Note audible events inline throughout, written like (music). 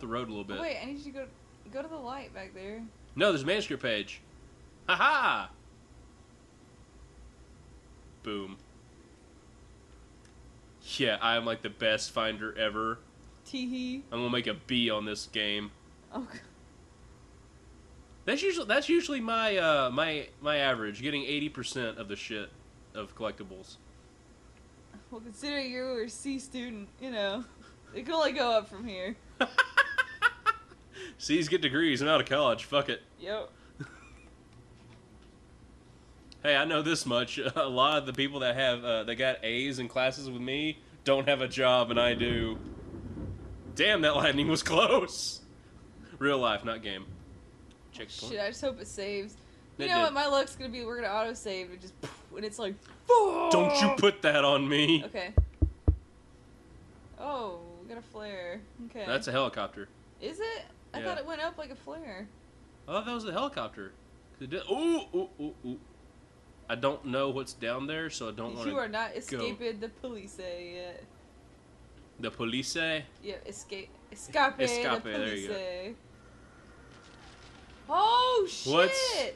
the road a little bit. Wait, I need you to go go to the light back there. No, there's a manuscript page. Ha ha! Boom. Yeah, I'm like the best finder ever. Teehee. I'm gonna make a B on this game. Oh, g- That's usually that's usually my uh, my my average, getting eighty percent of the shit of collectibles. well, considering you were a C student, you know, it can only go up from here. (laughs) C's get degrees. I'm out of college. Fuck it. Yep. Hey, I know this much. (laughs) A lot of the people that have uh, that got A's in classes with me don't have a job, and I do. Damn, that lightning was (laughs) close. Real life, not game. Checkpoint. Shit, I just hope it saves. You It know did. what? My luck's gonna be we're gonna auto save and just and it's like. Don't you put that on me. Okay. Oh, we got a flare. Okay. That's a helicopter. Is it? I Yeah. thought it went up like a flare. I thought that was a helicopter. Did- Ooh, ooh, ooh, ooh. I don't know what's down there, so I don't want You are not escaping the police yet. The police. Yeah, escape. Escape, Escape, the there you go. Oh shit! What's-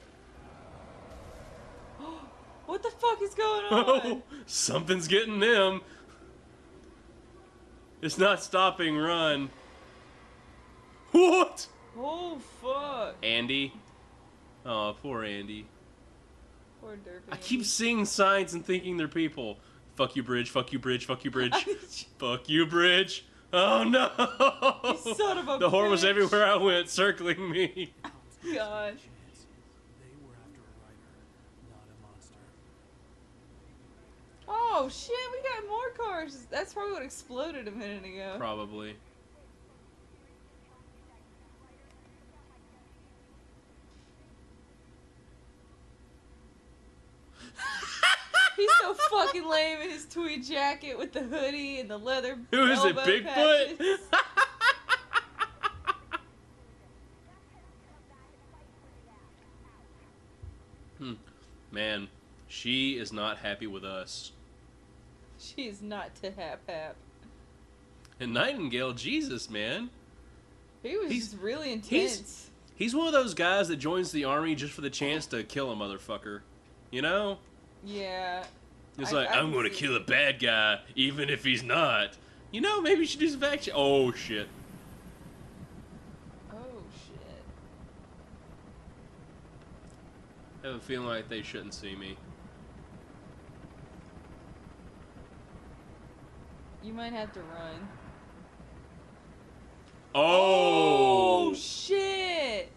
(gasps) what the fuck is going (laughs) on? Oh, something's getting them. It's not stopping. Run. What? oh fuck! Andy. Oh, poor Andy. Poor derpy. I keep seeing signs and thinking they're people. Fuck you, bridge. Fuck you, bridge. Fuck you, (laughs) bridge. Fuck you, bridge. Oh no! You son of a the whore was everywhere I went, circling me. (laughs) Oh, God. Chance. They were after a writer, not a monster. Oh shit! We got more cars. That's probably what exploded a minute ago. Probably. He's so fucking lame in his tweed jacket with the hoodie and the leather. Who is it, Bigfoot? Hmm. Man, she is not happy with us. She is not to hap hap. And Nightingale, Jesus, man. He was He's- just really he's- intense. He's one of those guys that joins the army just for the chance to kill a motherfucker. You know? Yeah. It's I- like, I I'm going to kill a bad guy, even if he's not. You know, maybe you should do some action. Oh, shit. Oh shit. I have a feeling like they shouldn't see me. You might have to run. Oh! oh shit!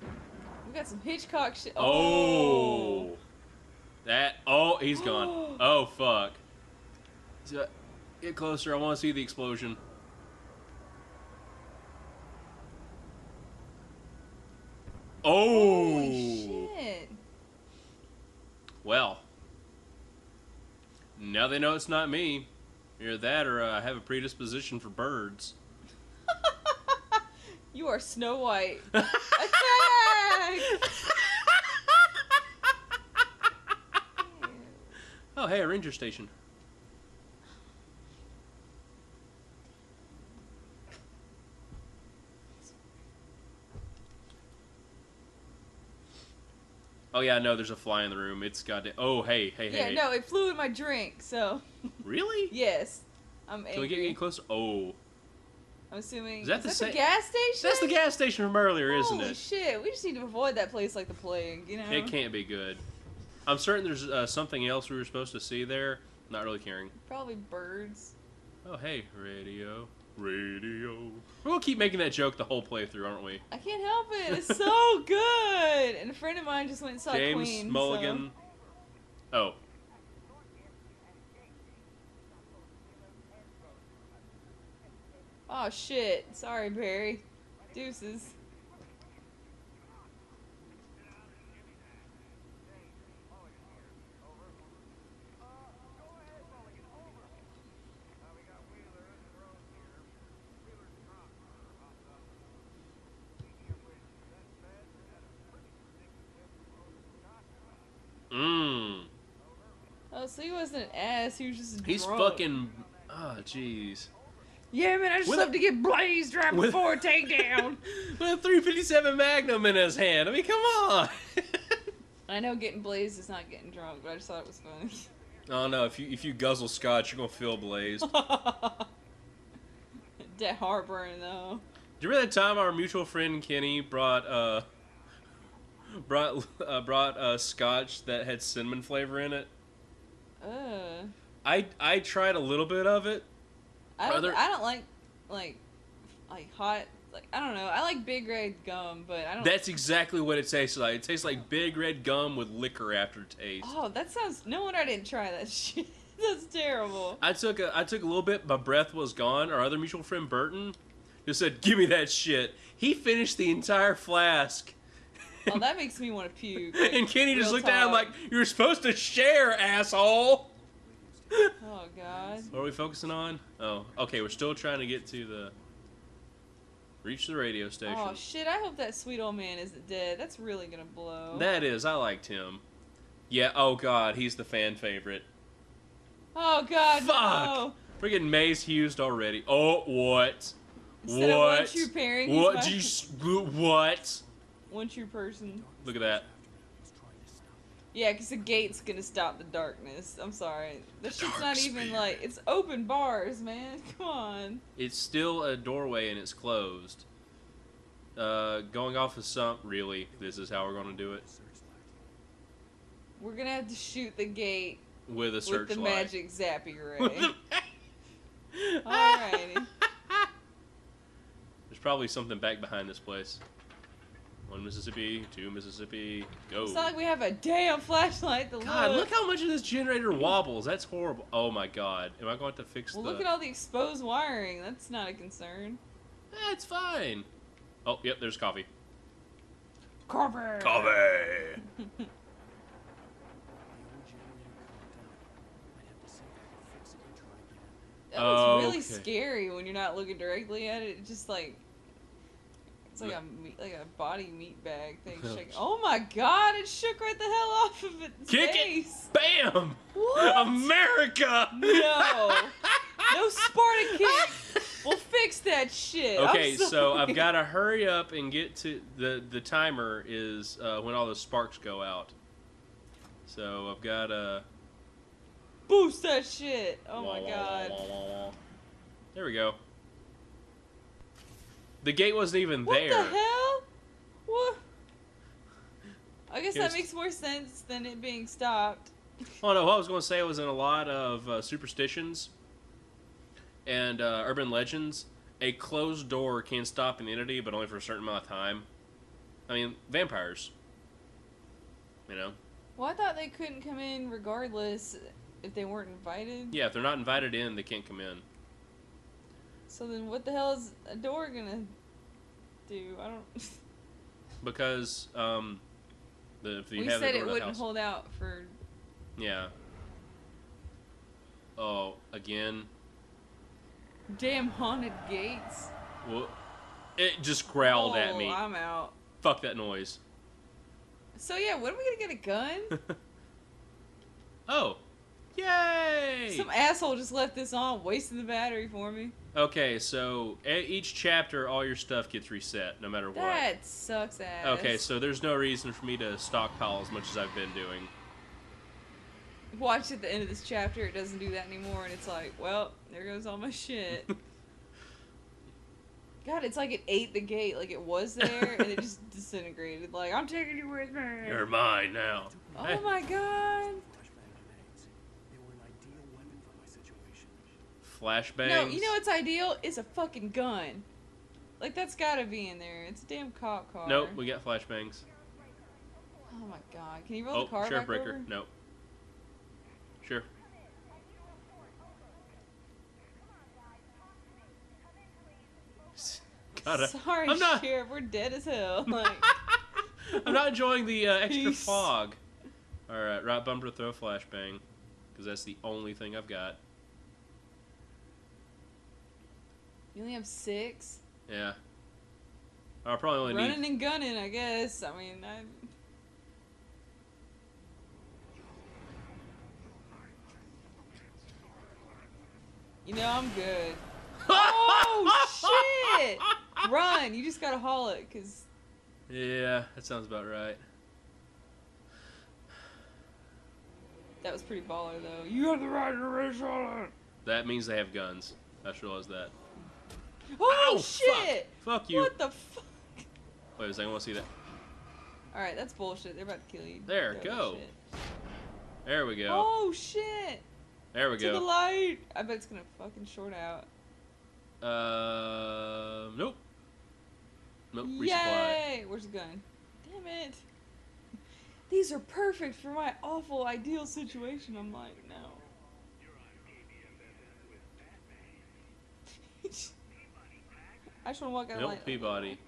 We got some Hitchcock shit. Oh. That. Oh, he's gone. (gasps) oh, fuck. So, Get closer. I want to see the explosion. Oh. Holy shit! Well. Now they know it's not me. Either that or uh, I have a predisposition for birds. (laughs) You are Snow White. (laughs) (laughs) Oh, hey, a ranger station. Oh yeah, no, there's a fly in the room. It's goddamn. Oh hey, hey, hey. yeah, no, it flew in my drink, so (laughs) Really? yes, I'm Can we get any closer? Oh, I'm assuming. Is that the the sa- gas station? that's the gas station from earlier, isn't Holy it? shit! We just need to avoid that place like the plague. You know. It can't be good. I'm certain there's uh, something else we were supposed to see there. Not really caring. Probably birds. Oh hey, radio, radio. We'll keep making that joke the whole playthrough, aren't we? I can't help it. It's (laughs) so good. And a friend of mine just went and saw James Queen. so- Mulligan. Oh, Oh shit! Sorry, Barry. Deuces. mmm. Oh, so he wasn't an ass. He was just He's drunk. fucking. Oh, jeez. Yeah, man, I just With love a- to get blazed right with- before a takedown. (laughs) With a 357 Magnum in his hand. I mean, come on. I know getting blazed is not getting drunk, but I just thought it was funny. oh no, if you if you guzzle scotch, you're gonna feel blazed. (laughs) That heartburn though. Do you remember that time our mutual friend Kenny brought uh brought uh, brought uh, scotch that had cinnamon flavor in it? Uh, I I tried a little bit of it. I don't. there- I don't like like like hot. Like I don't know. I like big red gum, but I don't. That's exactly what it tastes like. It tastes like big red gum with liquor aftertaste. Oh, that sounds. No wonder I didn't try that (laughs) shit. That's terrible. I took a I took a little bit. My breath was gone. Our other mutual friend Burton just said, "Give me that shit." He finished the entire flask. Oh, that (laughs) makes me want to puke. like, and Kenny just looked at him like, "You're supposed to share, asshole." Oh God. What are we focusing on? Oh, okay. We're still trying to get to the reach the radio station. Oh shit! I hope that sweet old man isn't dead. That's really gonna blow. that is, I liked him. Yeah. Oh God, he's the fan favorite. oh God. Fuck. No. We're getting Maze Hughes already. Oh, what? Instead of what? one true pairing, What? my- you (laughs) what? One true person. Look at that. He's trying to stop Yeah, because the gate's gonna stop the darkness. I'm sorry. This shit's not even spear. like it's open bars, man. (laughs) Come on. It's still a doorway and it's closed. Uh, going off of some. Really, this is how we're gonna do it. We're gonna have to shoot the gate with a searchlight. with the magic zappy (laughs) ray. Alrighty. (laughs) There's probably something back behind this place. One Mississippi, two Mississippi, go. It's not like we have a damn flashlight to God, look. look how much of this generator wobbles. That's horrible. Oh my god. Am I going to to fix well, the... look at all the exposed wiring. That's not a concern. Eh, fine. Oh, yep, there's coffee. Coffee! The old generator clocked out. I'd have to see if I could fix it and try again. That looks really Okay. scary when you're not looking directly at it. It's just like it's like a meat, like a body meat bag thing (laughs) Oh, shaking. Oh my god! It shook right the hell off of its Kick it. face. Bam! What? America! No. (laughs) No Sparta kick. We'll fix that shit. Okay, so I've got to hurry up and get to the the timer is uh, when all the sparks go out. So I've got to. boost that shit. Oh my god. There we go. The gate wasn't even What there. What the hell? What? I guess Here's- that makes more sense than it being stopped. Oh no, what I was going to say it was in a lot of uh, superstitions and uh, urban legends, a closed door can stop an entity, but only for a certain amount of time. I mean, vampires. You know? Well, I thought they couldn't come in regardless if they weren't invited. Yeah, if they're not invited in, they can't come in. So then, what the hell is a door gonna do? I don't. (laughs) Because um, the, if you we have the said door it to the wouldn't house, hold out for. yeah. Oh, again. Damn haunted gates. Well, it just growled at Oh, me. I'm out. Fuck that noise. So yeah, when are we gonna get a gun? (laughs) oh, yay! Some asshole just left this on, wasting the battery for me. Okay, so each chapter, all your stuff gets reset, no matter what. That sucks ass. Okay, so there's no reason for me to stockpile as much as I've been doing. watch at the end of this chapter, it doesn't do that anymore, and it's like, well, there goes all my shit. (laughs) God, it's like it ate the gate, like it was there, and it just (laughs) disintegrated. Like I'm taking you with me. You're mine now. Oh my god. Flashbang grenades. They were an ideal weapon for my situation. Flashbangs. No, you know what's ideal? It's a fucking gun. Like that's gotta be in there. It's a damn cop car. Nope, we got flashbangs. Oh my god, can you roll Oh, the car sheriff back breaker. over? Nope. Sure. (laughs) Gotta, Sorry, I'm not. sheriff, we're dead as hell. (laughs) Like, (laughs) I'm not enjoying the uh, extra Peace. fog. All right, right bumper throw a flashbang, because that's the only thing I've got. You only have six. Yeah. I probably only Running need. and gunning, I guess. I mean, I. You know, I'm good. (laughs) oh shit! Run! You just gotta haul it, cause Yeah, that sounds about right. that was pretty baller though. You have the right to race on it. That means they have guns. I just realized that. Oh shit! Fuck you. What the fuck? Wait a second, I want to see that. All right, that's bullshit. They're about to kill you. There, Grab go. shit. There we go. Oh shit! there we go. To the light. I bet it's gonna fucking short out. Uh, nope. Nope, resupply. Yay! Where's the gun? Damn it! (laughs) These are perfect for my awful ideal situation. I'm like, no. I just want to walk out. Peabody.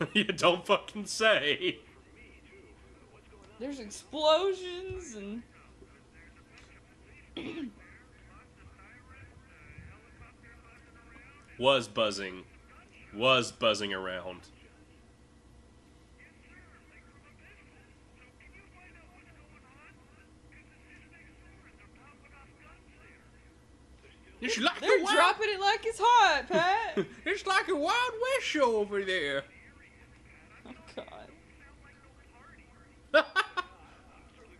(laughs) you don't fucking say. There's explosions and Was buzzing. Was buzzing around. It's like they're wild, dropping it like it's hot, (laughs) Pat. It's like a Wild West show over there. oh God. (laughs)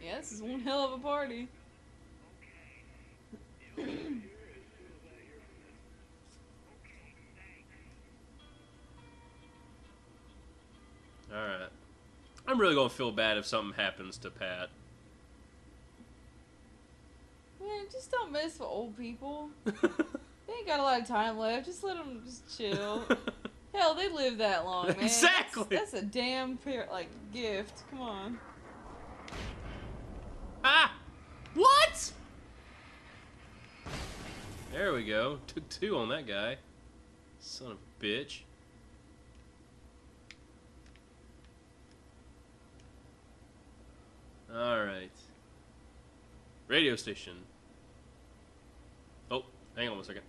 Yeah, this is one hell of a party. All right. I'm really gonna feel bad if something happens to Pat. Man, just don't mess with old people. (laughs) They ain't got a lot of time left. Just let them just chill. (laughs) Hell, they live that long, man. That's- Exactly. That's, a damn pair, like gift. Come on. ah! What? There we go. Took two on that guy. Son of a bitch. Alright. Radio station. Hang on one second.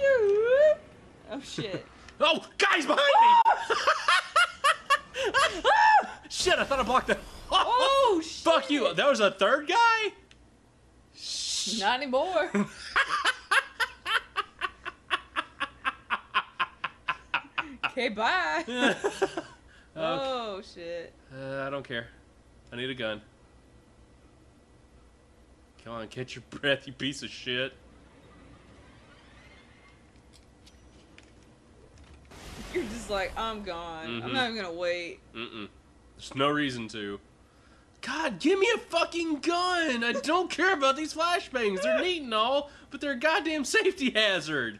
Oh shit. (laughs) Oh, guys behind me! (laughs) Shit, I thought I blocked that. (laughs) Oh shit. Fuck you. That was a third guy? Not anymore. okay, bye. Okay. Oh shit. Uh, I don't care. I need a gun. Come on, catch your breath, you piece of shit. You're just like, I'm gone. Mhm. I'm not even gonna wait. Mm-mm. There's no reason to. God, give me a fucking gun! I don't care about these flashbangs. They're neat and all, but they're a goddamn safety hazard.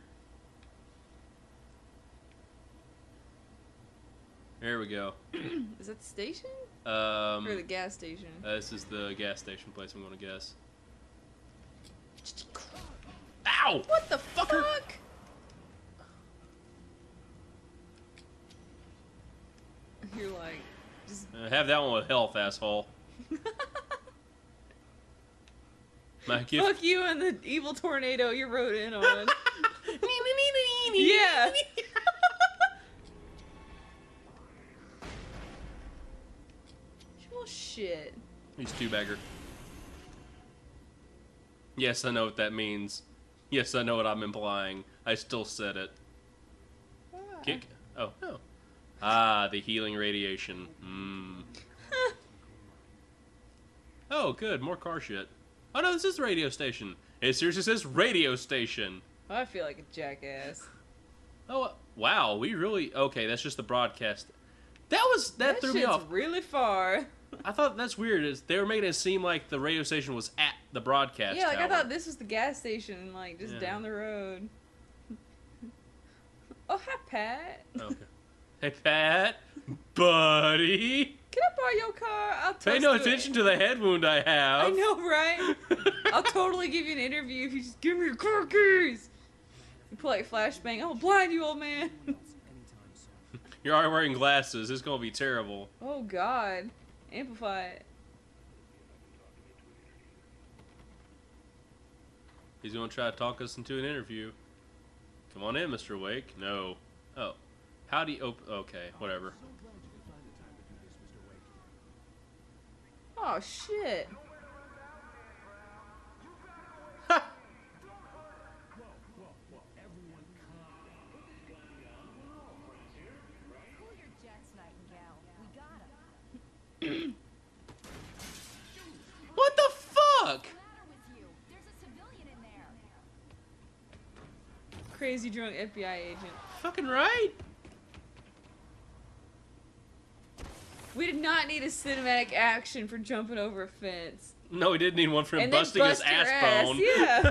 There we go. (clears throat) Is that the station? Um, or the gas station? uh, this is the gas station place. I'm gonna guess. Ow! what the fucker? fuck? (laughs) You're like, just. Uh, have that one with health, asshole. (laughs) Fuck you and the evil tornado you rode in on. yeah. Well, shit. He's two bagger. Yes, I know what that means. Yes, I know what I'm implying. I still said it. Kick. Oh no. Ah, the healing radiation. Hmm. Oh, good. More car shit. Oh no, this is the radio station. It seriously says radio station. I feel like a jackass. Oh wow, we really okay. That's just the broadcast. That was that, threw me off. really far. I thought that's weird. Is they were making it seem like the radio station was at the broadcast. yeah, like I thought this was the gas station, like just Yeah. down the road. (laughs) oh, hi, Pat. Okay. Hey Pat, buddy. Can I borrow your car? I'll Pay no it. attention to the head wound I have. I know, right? I'll (laughs) totally give you an interview if you just give me your car keys. You your flashbang. I'll blind you, old man. (laughs) You're already wearing glasses. It's gonna be terrible. oh God, amplify it. He's gonna try to talk us into an interview. Come on in, Mr. Wake. No. Oh. How do you? Okay, whatever. Oh shit. (laughs) what the fuck? Crazy drunk FBI agent. Fucking right. We did not need a cinematic action for jumping over a fence. No, we did need one for him And then busting his bust your ass, ass, bone. yeah.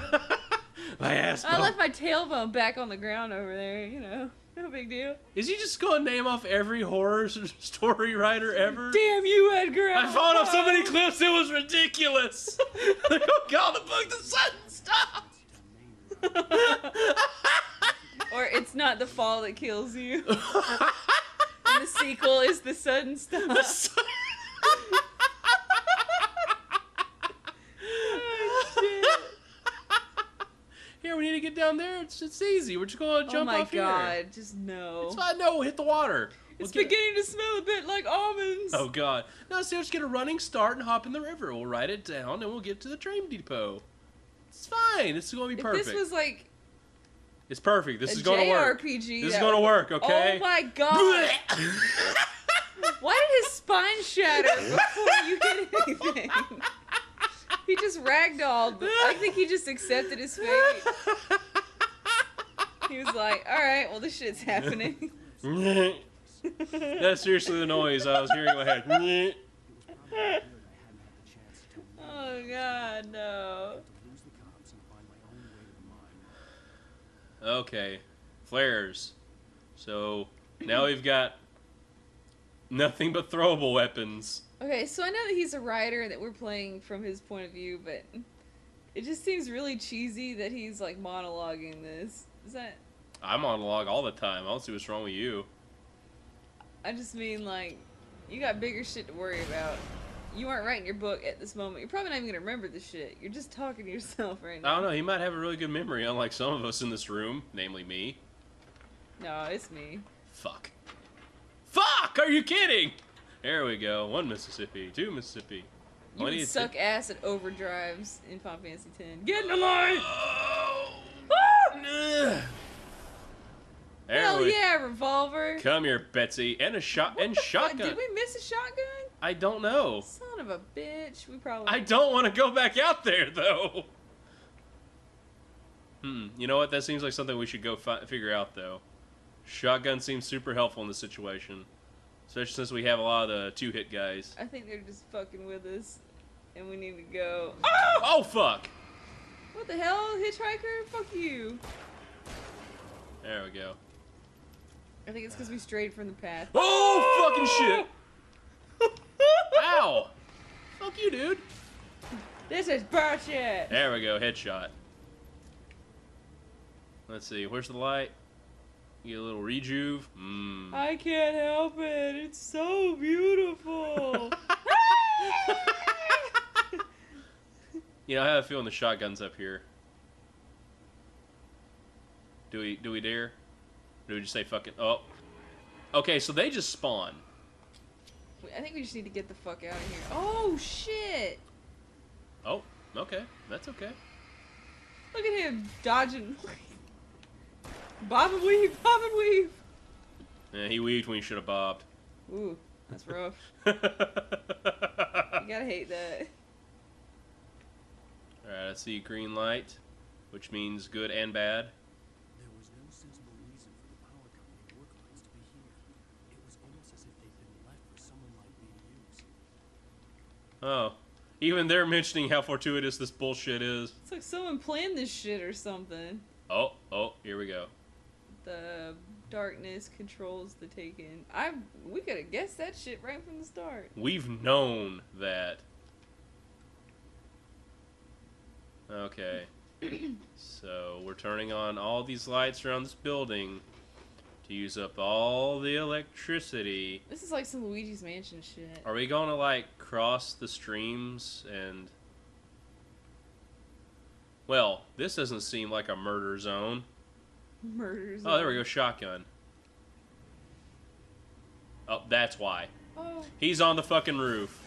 (laughs) my ass bone. I left my tailbone back on the ground over there, you know. No big deal. Is he just going to name off every horror s- story writer ever? Damn you, Edgar! I found off so many clips, it was ridiculous. (laughs) like, oh god, the book, the sun stopped. (laughs) or it's not the fall that kills you. And (laughs) the sequel is the sudden stop. The sun- Oh. (laughs) Here, we need to get down there. It's, it's easy. We're just going to oh jump off here. Oh my god, just no. It's fine. No, hit the water. It's We'll get- beginning to smell a bit like almonds. Oh god. No, so let's get a running start and hop in the river. We'll ride it down and we'll get to the train depot. It's fine. It's going to be if perfect. this was like It's perfect. This a is going to work. JRPG, This is that going to work, oh okay? Oh my god! (laughs) Why did his spine shatter before you did anything? He just ragdolled. I think he just accepted his fate. He was like, "All right, well, this shit's happening." (laughs) That's seriously the noise I was hearing in my head. It was (laughs) probably oh, good I hadn't had the chance to tell my oh God, no. to lose the cops and find my own way to the mine. Okay. Flares. So now we've got nothing but throwable weapons. Okay, so I know that he's a writer and that we're playing from his point of view, but it just seems really cheesy that he's like monologuing this. Is that? I monologue all the time. I don't see what's wrong with you. I just mean like, you got bigger shit to worry about. You aren't writing your book at this moment. You're probably not even gonna remember the shit. You're just talking to yourself right now. I don't know. He might have a really good memory, unlike some of us in this room, namely me. No, it's me. Fuck. Fuck! Are you kidding? There we go. One Mississippi, two Mississippi. You would suck ass at overdrives in Final Fantasy X. Get in the oh! line! Ah! Oh. Woo! There Hell we yeah, revolver! Come here, Betsy, and a shot and shotgun. Did we miss a shotgun? I don't know. Son of a bitch. We probably. I don't want to go back out there though. Hmm. You know what? That seems like something we should go fi- figure out though. Shotgun seems super helpful in this situation, especially since we have a lot of the two-hit guys. I think they're just fucking with us, and we need to go. Oh! Oh fuck! What the hell, hitchhiker? Fuck you. There we go. I think it's because we strayed from the path. Oh fucking shit! (laughs) Ow! Fuck you, dude. This is bullshit. There we go, headshot. Let's see, where's the light? Get a little rejuve. Mmm. I can't help it. It's so beautiful. (laughs) (laughs) You know, I have a feeling the shotgun's up here. Do we do we dare? Do we just say fucking oh? Okay, so they just spawn. I think we just need to get the fuck out of here. Oh shit! Oh, okay, that's okay. Look at him dodging. (laughs) Bob and weave, bob and weave. Yeah, he weaved when he should have bobbed. Ooh, that's rough. (laughs) You gotta hate that. Alright, I see green light, which means good and bad. There was no sensible reason for the power company workers to be here. It was almost as if they'd been left for someone like me to use. Oh, even they're mentioning how fortuitous this bullshit is. It's like someone planned this shit or something. Oh, oh, here we go. The darkness controls the taken. I we could have guessed that shit right from the start. We've known that. Okay. (clears throat) so we're turning on all these lights around this building to use up all the electricity. This is like some Luigi's Mansion shit. Are we going to like cross the streams and Well, this doesn't seem like a murder zone. Murders. Oh, there we go, shotgun. Oh, that's why. Oh, He's on the fucking roof.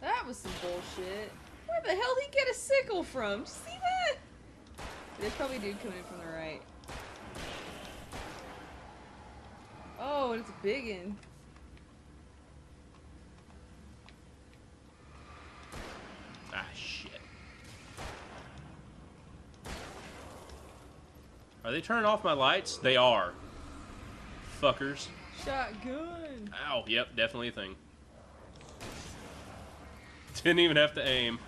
that was some bullshit. Where the hell did he get a sickle from? See that? There's probably a dude coming in from the right. Oh, and it's a big one. Ah, shit. Are they turning off my lights? They are. Fuckers. Shotgun. Ow. Yep, definitely a thing. (laughs) Didn't even have to aim.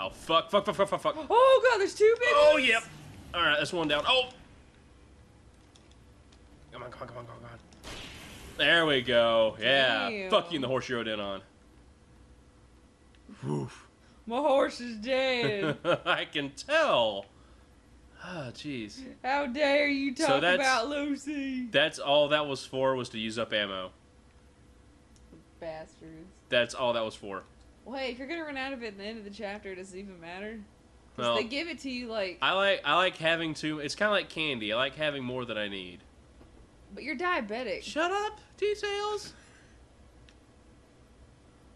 Oh, fuck, fuck, fuck, fuck, fuck, fuck. Oh god, there's two big Oh, ones. yep. Alright, that's one down. Oh! Come on, come on, come on, come on, come on. There we go. Yeah. Damn. Fuck you and the horse you rode in on. Woof. My horse is dead. (laughs) I can tell. Ah, jeez. How dare you So talk that's- about Lucy? That's all that was for, was to use up ammo. Bastards. That's all that was for. Well, hey, if you're gonna run out of it at the end of the chapter, does it even matter? Well, they give it to you like, I like I like having too. It's kind of like candy. I like having more than I need. but you're diabetic. Shut up, details.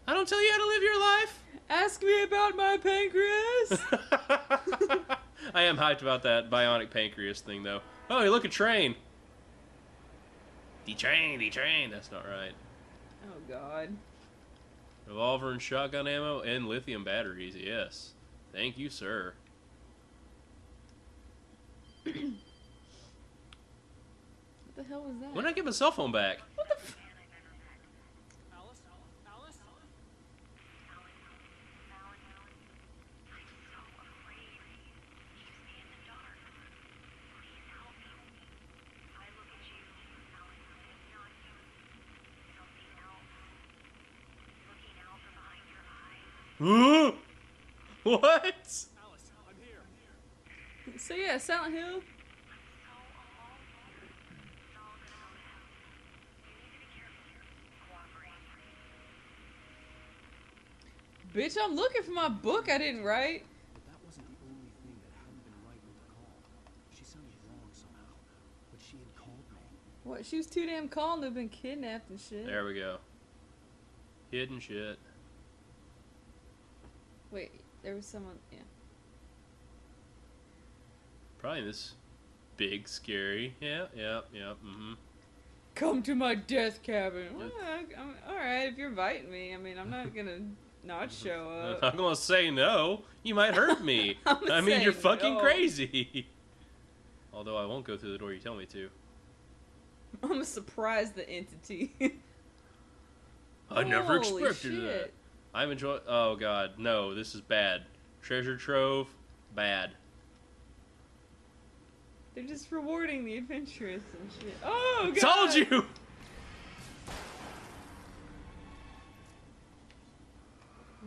I don't tell you how to live your life. Ask me about my pancreas. (laughs) I am hyped about that bionic pancreas thing, though. Oh, hey, look, a train. Detrain, detrain. That's not right. oh god. Revolver and shotgun ammo and lithium batteries. Yes. Thank you, sir. What the hell was that? When did I get my cell phone back? what the? F- Alice? Alice? What? Alice, I'm here. so yeah, Silent Hill. Bitch, I'm looking for my book I didn't write. But that wasn't the only thing that hadn't been right with the call. She sounded wrong somehow. But she had called me. What? She was too damn calm to have been kidnapped and shit. There we go. Hidden shit. Wait, there was someone. Yeah. Probably this big, scary. Yeah, yeah, yeah. Mm-hmm. Come to my death cabin. Well, I'm, all right, if you're inviting me, I mean, I'm not (laughs) gonna not show up. I'm gonna say no. You might hurt me. (laughs) I mean, you're fucking no. crazy. (laughs) Although I won't go through the door you tell me to. I'm gonna surprise the entity. I never Holy expected that. I'm enjoying. Oh god, no, this is bad. Treasure trove, bad. They're just rewarding the adventurous and shit. Oh god! Told you.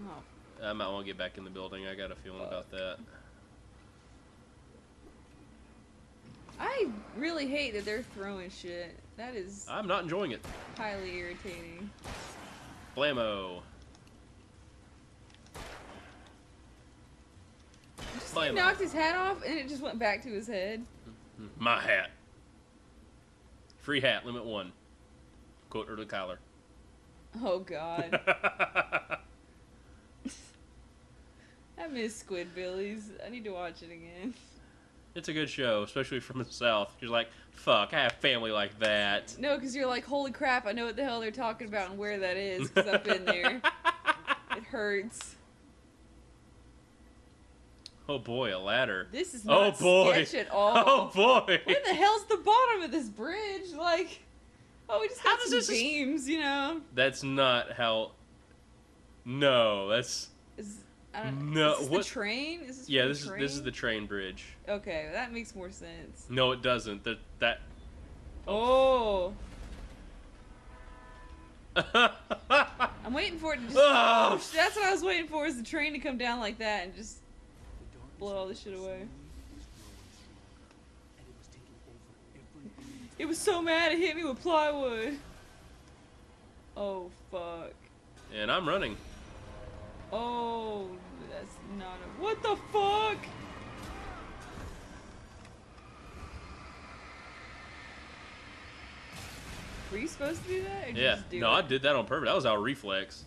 Oh, I might want to get back in the building. I got a feeling about that. I really hate that they're throwing shit. That is I'm not enjoying it. highly irritating. Blammo. He knocked his hat off and it just went back to his head. My hat. Free hat, limit one. Quote Early Cuyler. Oh god. (laughs) (laughs) I miss Squidbillies. I need to watch it again. it's a good show, especially from the South. You're like, fuck, I have family like that. No, because you're like, holy crap, I know what the hell they're talking about and where that is, because I've been there. (laughs) It hurts. Oh boy, a ladder. This is Oh not boy. sketch at (laughs) oh, all. Oh boy. Where the hell's the bottom of this bridge? Like, oh, we just How does some this- beams, you know? That's not how. No, that's Is, I don't, No, is this what- the train? Is this yeah. This is this is the train bridge. Okay, that makes more sense. No, it doesn't. That that. Oh, (laughs) I'm waiting for it to just. Oh, Oh, that's what I was waiting for, is the train to come down like that and just. Blow all this shit away. slowly was growing strong, and it was taking over everything. It was so mad it hit me with plywood. Oh fuck. and I'm running. Oh, that's not a. What the fuck? Were you supposed to do that? Or did you Yeah. No, I did that on purpose. That was our reflex.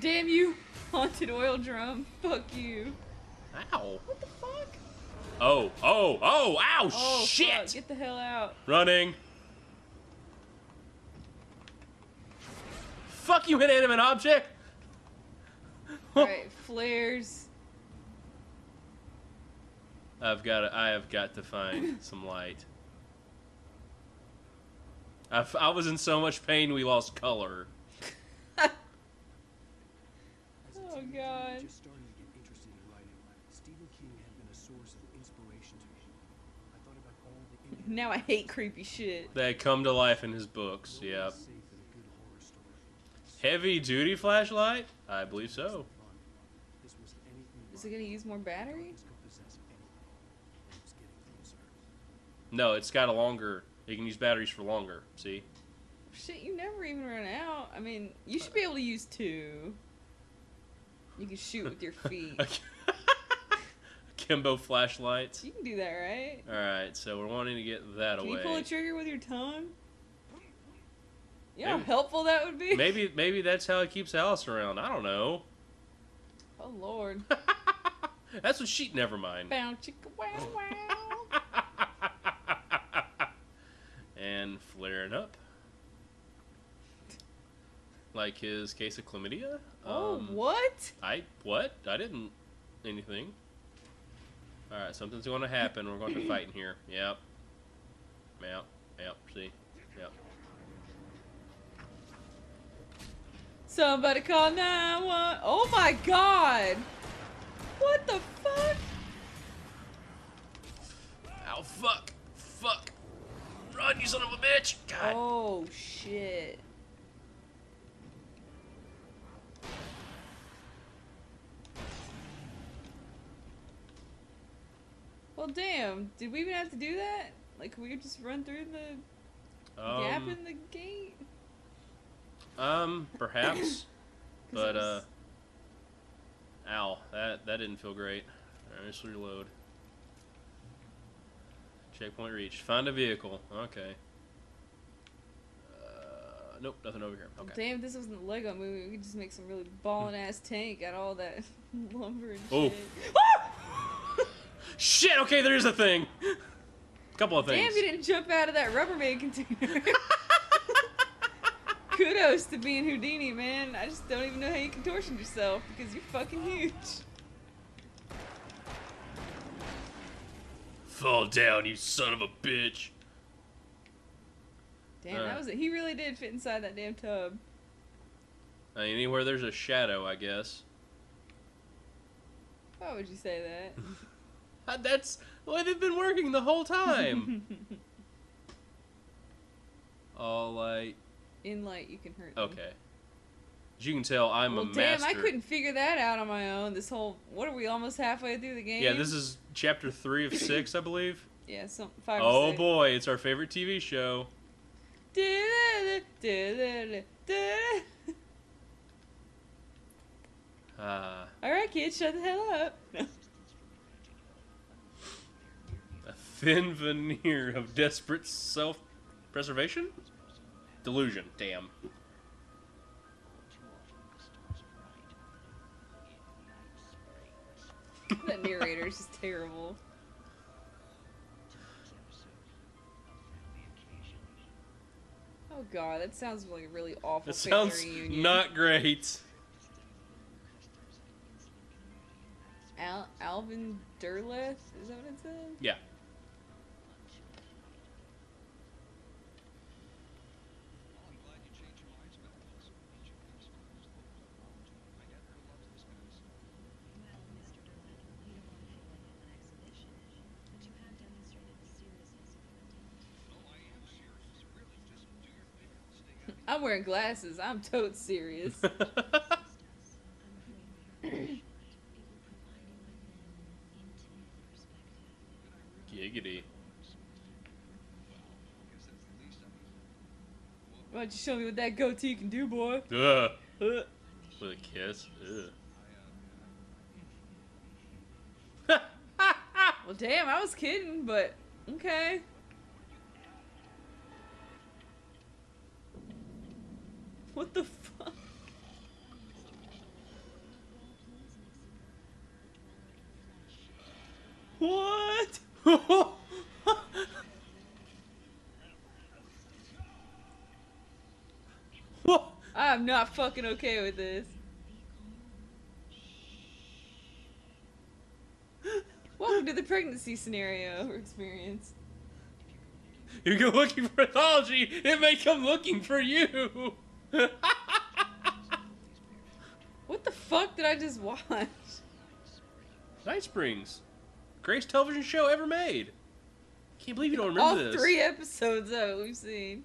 Damn you, (laughs) haunted oil drum. Fuck you. Ow. What the fuck? Oh, oh, oh, ow, Oh shit! Fuck. Get the hell out. Running. Fuck you, inanimate object! (laughs) Alright, flares. I've got. To, I have got to find (laughs) some light. I, f- I was in so much pain we lost color. As a Oh, teenager, God. Just started to get interested in writing. Stephen King had been a source of inspiration to me. I thought about all the Now I hate creepy shit. That come to life in his books. no Yep. is safe in a good horror story. Heavy duty flashlight? I believe so. Fun. This was anything Is it gonna use more battery? Darkness could possess anything. And it was getting closer. No, it's got a longer. You can use batteries for longer. See? Shit, you never even run out. I mean, you should be able to use two. You can shoot with your feet. (laughs) Kimbo flashlights. You can do that, right? All right, so we're wanting to get that Can away. you pull a trigger with your tongue? You know how helpful that would be? (laughs) Maybe maybe that's how it keeps Alice around. I don't know. Oh lord. (laughs) that's what she. Never mind. Bow chicka wow wow. and flaring up. Like his case of chlamydia. Oh Um, what? I what? I didn't anything. All right, something's going to happen. We're going to fight in here. Yep. Yep. Yep. See. Yep. Somebody call 911. Oh my god. What the fuck? Ow! Fuck! Fuck! Run, you son of a bitch! God. Oh shit. Well, damn. Did we even have to do that? Like, we could just run through the gap Um, in the gate? um, perhaps. (coughs) but it uh, ow, that that didn't feel great. Alright, let's reload. Checkpoint reached. Find a vehicle. Okay. Uh, nope, nothing over here. Okay. Damn, this wasn't the Lego movie, we could just make some really ballin' ass tank out of all that (laughs) lumber and Oh. shit. Shit. Okay, there is a thing. A Couple of things. Damn, you didn't jump out of that Rubbermaid container. (laughs) Kudos to being Houdini, man. I just don't even know how you contortion yourself because you're fucking huge. Fall down, you son of a bitch. Damn, Uh. that was it. He really did fit inside that damn tub. I mean, anywhere there's a shadow, I guess. Why would you say that? (laughs) Uh, That's well, they've been working the whole time. (laughs) All light. In light, you can hurt. me. Okay. As you can tell, I'm well, a damn, master. I couldn't figure that out on my own. This whole what are we almost halfway through the game? Yeah, this is chapter three of six, I believe. (coughs) yeah, some five. Oh boy, it's our favorite TV show. (laughs) Ah, All right, kids, shut the hell up. (laughs) thin veneer of desperate self-preservation, delusion. Damn. (laughs) that narrator is just terrible. Oh god, that sounds like a really awful It family sounds reunion. not great. Al- Alvin Derleth? Is that what it says? Yeah. Well, Mr. Derleth, we don't want to feel like it's an exhibition, but you have demonstrated the seriousness of your. I'm wearing glasses. I'm totes serious. I'm afraid we are short. It will provide you with an intimate perspective. Giggity. Why don't you show me what that goatee can do, boy? Ugh. Uh. With a kiss. Ugh. (laughs) Well, damn, I was kidding, but okay. What the fuck? What? (laughs) I'm not fucking okay with this. Welcome to the pregnancy scenario experience? You go looking for mythology, it may come looking for you. (laughs) What the fuck did I just watch? Night Springs, greatest television show ever made. Can't believe you don't All remember this. three episodes though we've seen.